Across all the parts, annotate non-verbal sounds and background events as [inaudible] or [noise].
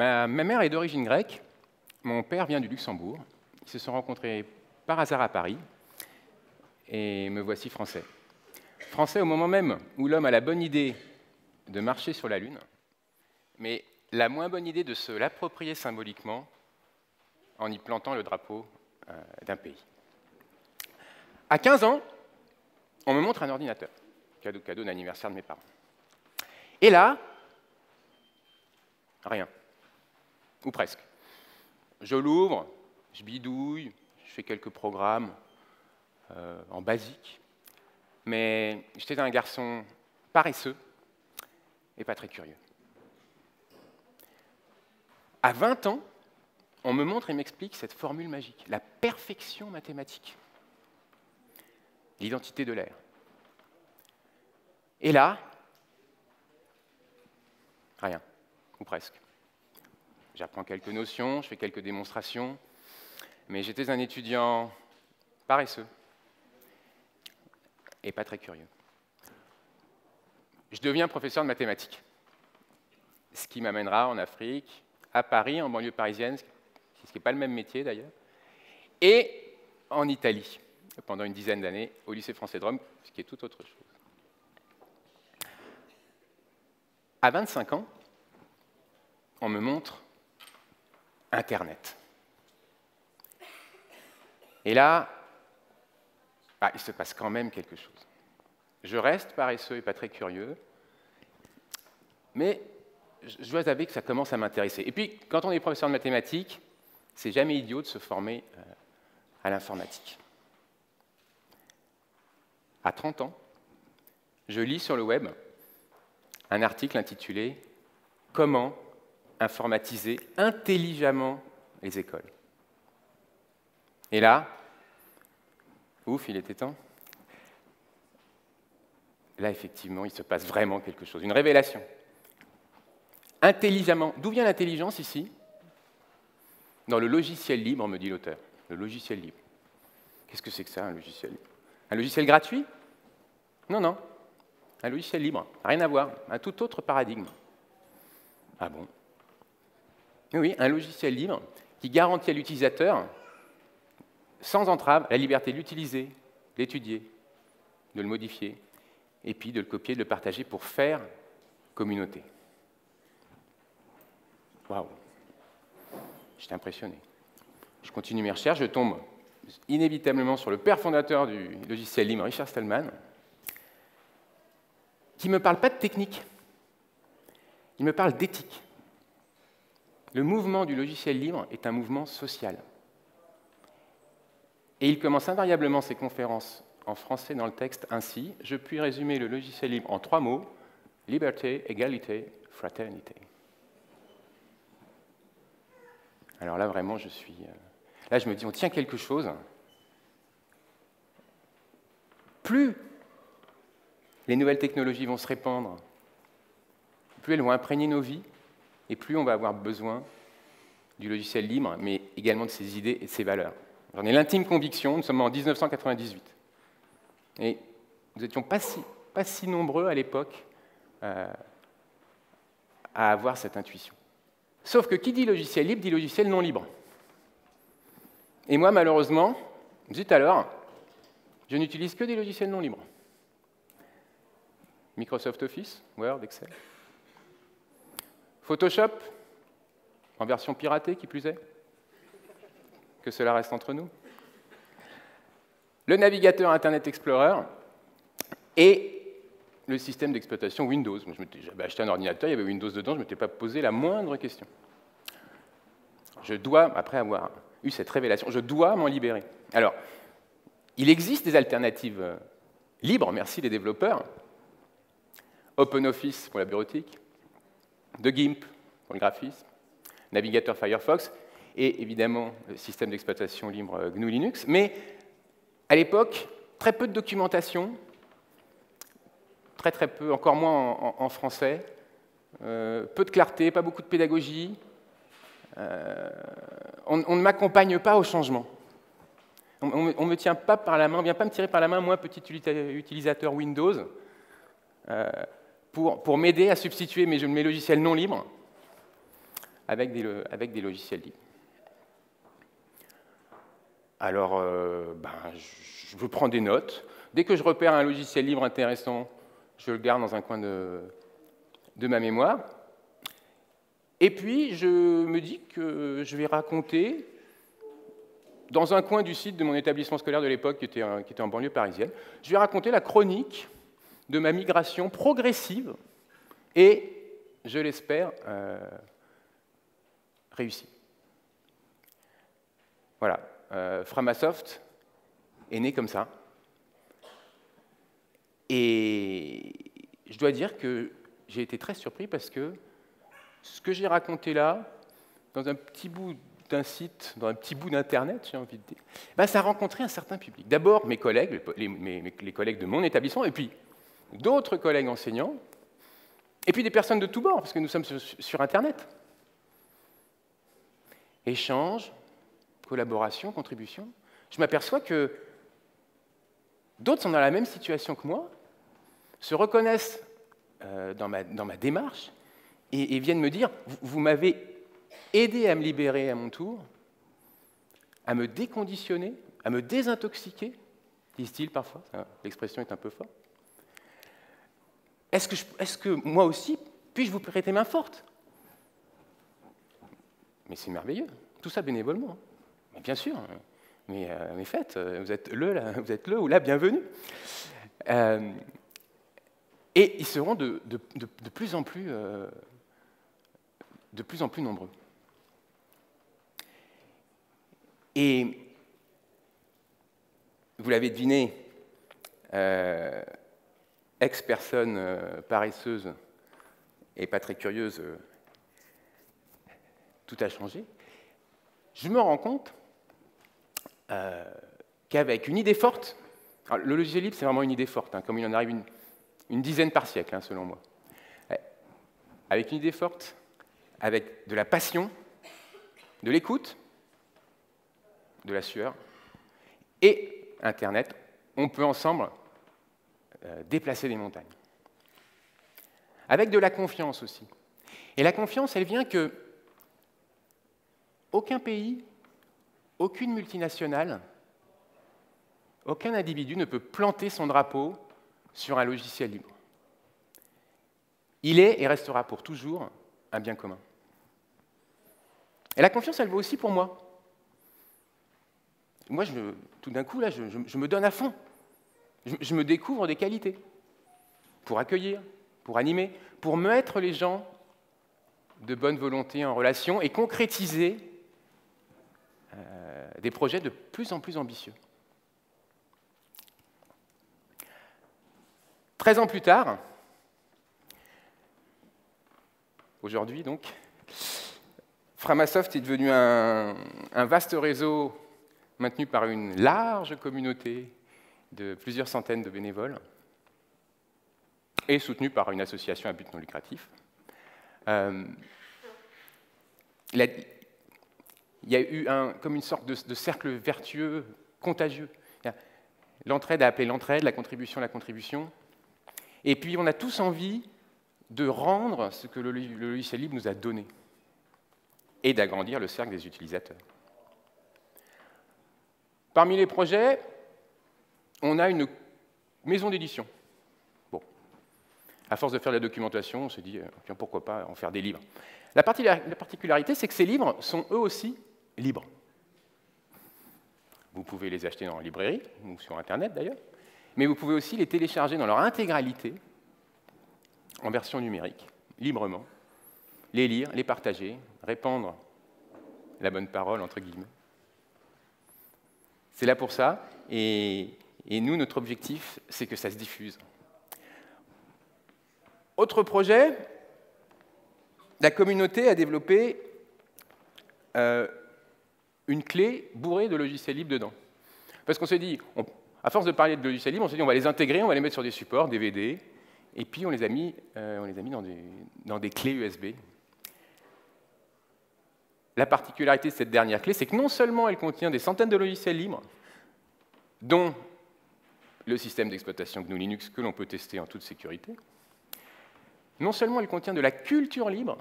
Ma, mère est d'origine grecque, mon père vient du Luxembourg. Ils se sont rencontrés par hasard à Paris, et me voici français. Français au moment même où l'homme a la bonne idée de marcher sur la Lune, mais la moins bonne idée de se l'approprier symboliquement en y plantant le drapeau euh, d'un pays. À 15 ans, on me montre un ordinateur, cadeau cadeau d'anniversaire de mes parents. Et là, rien, ou presque. Je l'ouvre, je bidouille, je fais quelques programmes euh, en basique, mais j'étais un garçon paresseux et pas très curieux. À 20 ans, on me montre et m'explique cette formule magique, la perfection mathématique, l'identité de l'air. Et là, rien, ou presque. J'apprends quelques notions, je fais quelques démonstrations, mais j'étais un étudiant paresseux et pas très curieux. Je deviens professeur de mathématiques, ce qui m'amènera en Afrique, à Paris, en banlieue parisienne, ce qui n'est pas le même métier d'ailleurs, et en Italie, pendant une dizaine d'années, au lycée français de Rome, ce qui est tout autre chose. À 25 ans, on me montre Internet. Et là, ah, il se passe quand même quelque chose. Je reste paresseux et pas très curieux, mais je dois avouer que ça commence à m'intéresser. Et puis, quand on est professeur de mathématiques, c'est jamais idiot de se former euh, à l'informatique. À 30 ans, je lis sur le web un article intitulé Comment informatiser intelligemment les écoles. Et là, ouf, il était temps. Là, effectivement, il se passe vraiment quelque chose, une révélation. Intelligemment. D'où vient l'intelligence ici? Dans le logiciel libre, me dit l'auteur. Le logiciel libre. Qu'est-ce que c'est que ça, un logiciel libre? Un logiciel gratuit? Non, non. Un logiciel libre. Rien à voir. Un tout autre paradigme. Ah bon? Oui, un logiciel libre qui garantit à l'utilisateur, sans entrave, la liberté de l'utiliser, d'étudier, de le modifier, et puis de le copier, de le partager pour faire communauté. Waouh J'étais impressionné. Je continue mes recherches, je tombe inévitablement sur le père fondateur du logiciel libre, Richard Stallman, qui ne me parle pas de technique, il me parle d'éthique. Le mouvement du logiciel libre est un mouvement social. Et il commence invariablement ses conférences en français dans le texte ainsi Je puis résumer le logiciel libre en trois mots liberté, égalité, fraternité. Alors là, vraiment, je suis. Euh, là, je me dis on tient quelque chose. Plus les nouvelles technologies vont se répandre, plus elles vont imprégner nos vies, et plus on va avoir besoin du logiciel libre, mais également de ses idées et de ses valeurs. J'en ai l'intime conviction, nous sommes en 1998. Et nous n'étions pas si, nombreux à l'époque euh, à avoir cette intuition. Sauf que qui dit logiciel libre dit logiciel non libre. Et moi, malheureusement, zut alors, je n'utilise que des logiciels non libres. Microsoft Office, Word, Excel. Photoshop, en version piratée qui plus est? Que cela reste entre nous? Le navigateur Internet Explorer et le système d'exploitation Windows. J'avais acheté un ordinateur, il y avait Windows dedans, je ne m'étais pas posé la moindre question. Je dois, après avoir eu cette révélation, je dois m'en libérer. Alors, il existe des alternatives euh, libres, merci les développeurs. OpenOffice pour la bureautique, de GIMP pour le graphisme, navigateur Firefox et évidemment le système d'exploitation libre euh, GNU Linux. Mais à l'époque, très peu de documentation, très très peu, encore moins en, français, euh, peu de clarté, pas beaucoup de pédagogie. Euh, on, ne m'accompagne pas au changement. On ne me tient pas par la main, on ne vient pas me tirer par la main, moi, petit utilisateur Windows, pour, m'aider à substituer mes, logiciels non libres avec des, logiciels libres. Alors, euh, ben, je prends des notes. Dès que je repère un logiciel libre intéressant, je le garde dans un coin de, ma mémoire. Et puis, je me dis que je vais raconter, dans un coin du site de mon établissement scolaire de l'époque, qui était en banlieue parisienne, je vais raconter la chronique de ma migration progressive et, je l'espère, euh, réussie. Voilà, euh, Framasoft est né comme ça. Et je dois dire que j'ai été très surpris parce que ce que j'ai raconté là, dans un petit bout d'un site, dans un petit bout d'Internet, j'ai envie de dire, ben, ça a rencontré un certain public. D'abord mes collègues, les, les, collègues de mon établissement, et puis d'autres collègues enseignants, et puis des personnes de tous bords, parce que nous sommes sur, Internet. Échange, collaboration, contribution. Je m'aperçois que d'autres sont dans la même situation que moi, se reconnaissent euh, dans, ma, dans, ma, démarche et, viennent me dire, vous, m'avez aidé à me libérer à mon tour, à me déconditionner, à me désintoxiquer, disent-ils parfois, l'expression est un peu forte. Est-ce que, moi aussi, puis-je vous prêter main forte? Mais c'est merveilleux, tout ça bénévolement. Mais bien sûr, mais, euh, faites, vous êtes, le, [laughs] vous êtes le ou la bienvenue. Euh, et ils seront de, plus, en plus, euh, nombreux. Et vous l'avez deviné, euh, ex-personne euh, paresseuse et pas très curieuse, tout a changé. Je me rends compte qu'avec une idée forte, le logiciel libre, c'est vraiment une idée forte, hein, comme il en arrive une, dizaine par siècle, hein, selon moi. Avec une idée forte, avec de la passion, de l'écoute, de la sueur, et Internet, on peut ensemble euh, déplacer des montagnes. Avec de la confiance aussi. Et la confiance, elle vient que aucun pays, aucune multinationale, aucun individu ne peut planter son drapeau sur un logiciel libre. Il est et restera pour toujours un bien commun. Et la confiance, elle vaut aussi pour moi. Moi, tout d'un coup, là, je, me donne à fond. Je, me découvre des qualités pour accueillir, pour animer, pour mettre les gens de bonne volonté en relation et concrétiser euh, des projets de plus en plus ambitieux. 13 ans plus tard, aujourd'hui donc, Framasoft est devenu un, vaste réseau maintenu par une large communauté de plusieurs centaines de bénévoles et soutenu par une association à but non lucratif. Euh, il, y a eu comme une sorte de, de cercle vertueux, contagieux. L'entraide a appelé l'entraide, la contribution la contribution. Et puis on a tous envie de rendre ce que le logiciel libre nous a donné et d'agrandir le cercle des utilisateurs. Parmi les projets, on a une maison d'édition. Bon, à force de faire de la documentation, on s'est dit, euh, pourquoi pas en faire des livres. La particularité, c'est que ces livres sont eux aussi libres. Vous pouvez les acheter dans la librairie, ou sur Internet d'ailleurs, mais vous pouvez aussi les télécharger dans leur intégralité, en version numérique, librement, les lire, les partager, répandre la bonne parole, entre guillemets. C'est là pour ça, et, nous, notre objectif, c'est que ça se diffuse. Autre projet, la communauté a développé euh, une clé bourrée de logiciels libres dedans. Parce qu'on s'est dit, à force de parler de logiciels libres, on s'est dit on va les intégrer, on va les mettre sur des supports, DVD, et puis on les a mis, euh, dans des clés USB. La particularité de cette dernière clé, c'est que non seulement elle contient des centaines de logiciels libres, dont le système d'exploitation GNU Linux que l'on peut tester en toute sécurité, non seulement elle contient de la culture libre,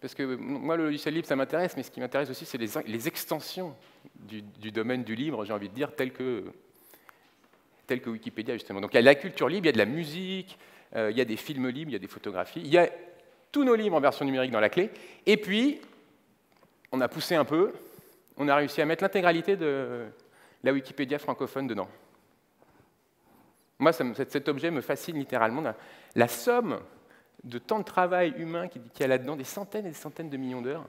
parce que moi, le logiciel libre, ça m'intéresse, mais ce qui m'intéresse aussi, c'est les, extensions du, domaine du libre, j'ai envie de dire, tel que, Wikipédia, justement. Donc il y a la culture libre, il y a de la musique, euh, il y a des films libres, il y a des photographies, il y a tous nos livres en version numérique dans la clé, et puis, on a poussé un peu, on a réussi à mettre l'intégralité de la Wikipédia francophone dedans. Moi, cet objet me fascine littéralement. La, somme de temps de travail humain qu'il y a là-dedans, des centaines et des centaines de millions d'heures,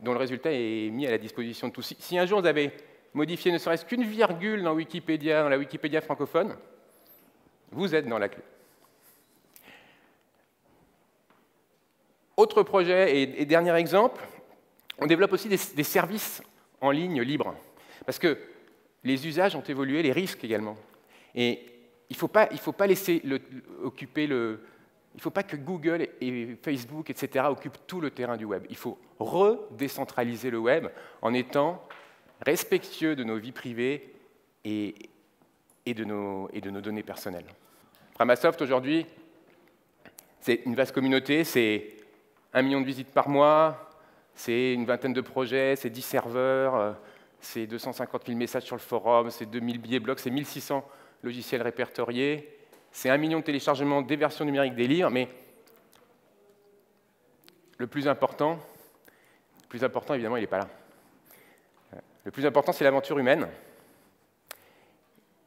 dont le résultat est mis à la disposition de tous. Si, un jour vous avez modifié ne serait-ce qu'une virgule dans Wikipédia, dans la Wikipédia francophone, vous êtes dans la clé. Autre projet et, dernier exemple, on développe aussi des, des services en ligne libres. Parce que les usages ont évolué, les risques également. Et il ne faut, pas, laisser occuper le... Il ne faut pas que Google et Facebook, etc., occupent tout le terrain du web. Il faut redécentraliser le web en étant respectueux de nos vies privées et, de, nos, données personnelles. Framasoft, aujourd'hui, c'est une vaste communauté, c'est un million de visites par mois, c'est une vingtaine de projets, c'est 10 serveurs, c'est 250 000 messages sur le forum, c'est 2000 billets blocs, c'est 1600 logiciels répertoriés, c'est un million de téléchargements des versions numériques des livres, mais le plus important, le plus important évidemment, il n'est pas là. Le plus important, c'est l'aventure humaine.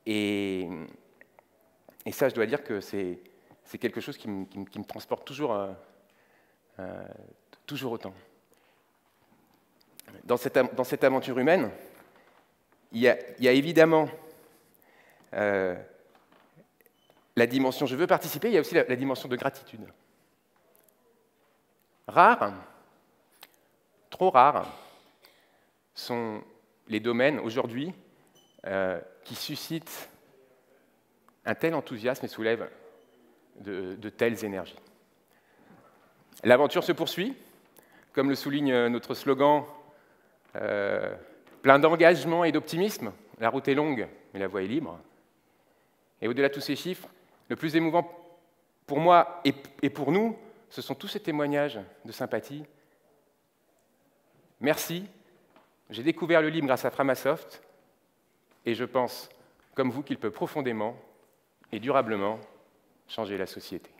Et, ça, je dois dire que c'est quelque chose qui me, transporte toujours, euh, euh, toujours autant dans cette, aventure humaine, il y a, évidemment euh, la dimension je veux participer, il y a aussi la, dimension de gratitude. Rares, trop rares, sont les domaines aujourd'hui euh, qui suscitent un tel enthousiasme et soulèvent de telles énergies. L'aventure se poursuit, comme le souligne notre slogan euh, plein d'engagement et d'optimisme. La route est longue, mais la voie est libre. Et au-delà de tous ces chiffres, le plus émouvant pour moi et pour nous, ce sont tous ces témoignages de sympathie. Merci. J'ai découvert le libre grâce à Framasoft et je pense, comme vous, qu'il peut profondément et durablement changer la société.